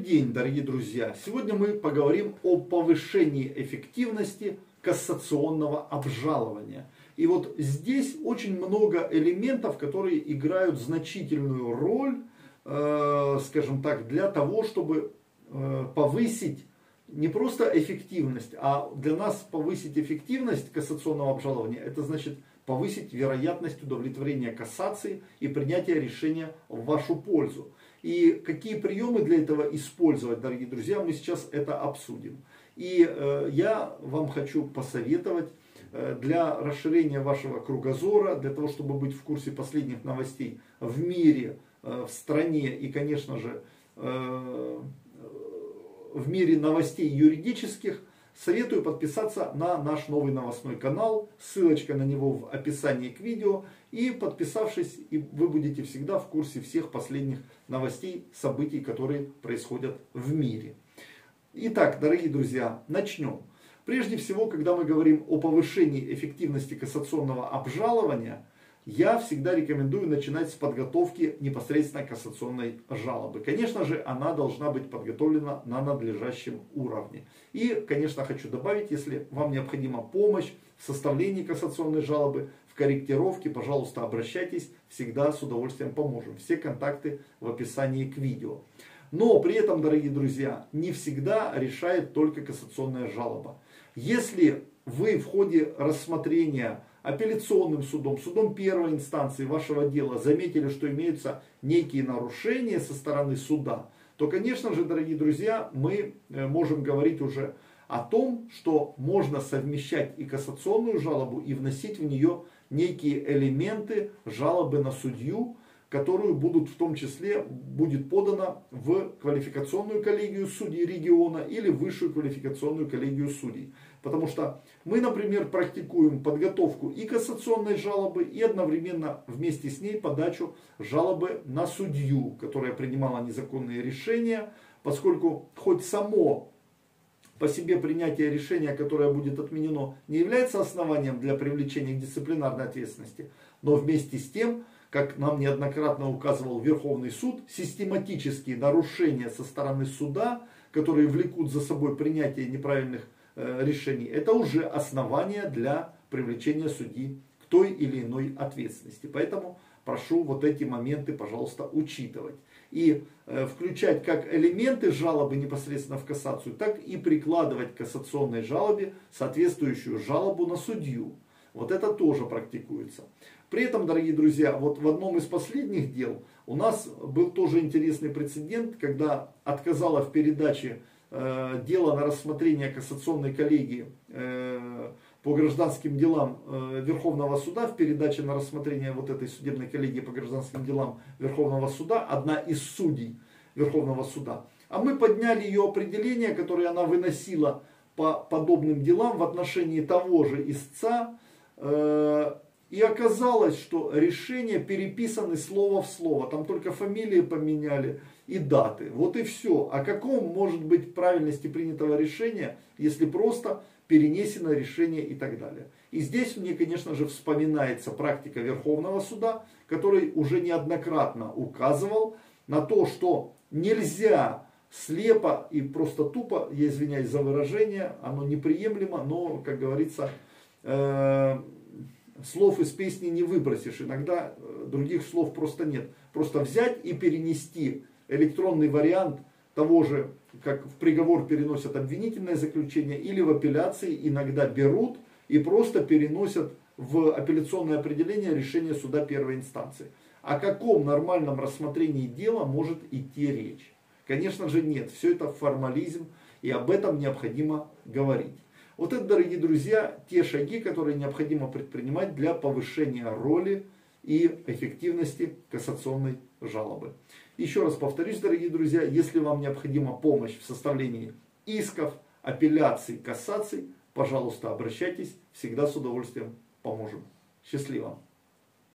День, дорогие друзья! Сегодня мы поговорим о повышении эффективности кассационного обжалования. И вот здесь очень много элементов, которые играют значительную роль, э, скажем так, для того, чтобы э, повысить не просто эффективность, а для нас повысить эффективность кассационного обжалования, это значит повысить вероятность удовлетворения кассации и принятия решения в вашу пользу. И какие приемы для этого использовать, дорогие друзья, мы сейчас это обсудим. И э, я вам хочу посоветовать э, для расширения вашего кругозора, для того, чтобы быть в курсе последних новостей в мире, э, в стране и, конечно же, э, в мире новостей юридических, советую подписаться на наш новый новостной канал. Ссылочка на него в описании к видео. И подписавшись, вы будете всегда в курсе всех последних новостей, событий, которые происходят в мире. Итак, дорогие друзья, начнем. Прежде всего, когда мы говорим о повышении эффективности кассационного обжалования – я всегда рекомендую начинать с подготовки непосредственно кассационной жалобы. Конечно же, она должна быть подготовлена на надлежащем уровне. И, конечно, хочу добавить, если вам необходима помощь в составлении кассационной жалобы, в корректировке, пожалуйста, обращайтесь, всегда с удовольствием поможем. Все контакты в описании к видео. Но при этом, дорогие друзья, не всегда решает только кассационная жалоба. Если вы в ходе рассмотрения апелляционным судом, судом первой инстанции вашего дела заметили, что имеются некие нарушения со стороны суда, то, конечно же, дорогие друзья, мы э, можем говорить уже о том, что можно совмещать и кассационную жалобу, и вносить в нее некие элементы жалобы на судью, которую будут в том числе будет подана в квалификационную коллегию судей региона или высшую квалификационную коллегию судей. Потому что мы, например, практикуем подготовку и кассационной жалобы, и одновременно вместе с ней подачу жалобы на судью, которая принимала незаконные решения, поскольку хоть само по себе принятие решения, которое будет отменено, не является основанием для привлечения к дисциплинарной ответственности, но вместе с тем как нам неоднократно указывал Верховный суд, систематические нарушения со стороны суда, которые влекут за собой принятие неправильных э, решений, это уже основание для привлечения судьи к той или иной ответственности. Поэтому прошу вот эти моменты, пожалуйста, учитывать. И э, включать как элементы жалобы непосредственно в кассацию, так и прикладывать к кассационной жалобе соответствующую жалобу на судью. Вот это тоже практикуется. При этом, дорогие друзья, вот в одном из последних дел у нас был тоже интересный прецедент, когда отказала в передаче э, дело на рассмотрение кассационной коллегии э, по гражданским делам э, Верховного суда, в передаче на рассмотрение вот этой судебной коллегии по гражданским делам Верховного суда, одна из судей Верховного суда. А мы подняли ее определение, которое она выносила по подобным делам в отношении того же истца, и оказалось, что решения переписаны слово в слово. Там только фамилии поменяли и даты. Вот и все. О каком может быть правильности принятого решения, если просто перенесено решение и так далее. И здесь мне, конечно же, вспоминается практика Верховного суда, который уже неоднократно указывал на то, что нельзя слепо и просто тупо, я извиняюсь за выражение, оно неприемлемо, но, как говорится, э слов из песни не выбросишь, иногда э, других слов просто нет. Просто взять и перенести электронный вариант того же, как в приговор переносят обвинительное заключение, или в апелляции иногда берут и просто переносят в апелляционное определение решение суда первой инстанции. О каком нормальном рассмотрении дела может идти речь? Конечно же нет, все это формализм, и об этом необходимо говорить. Вот это, дорогие друзья, те шаги, которые необходимо предпринимать для повышения роли и эффективности кассационной жалобы. Еще раз повторюсь, дорогие друзья, если вам необходима помощь в составлении исков, апелляций, кассаций, пожалуйста, обращайтесь, всегда с удовольствием поможем. Счастливо!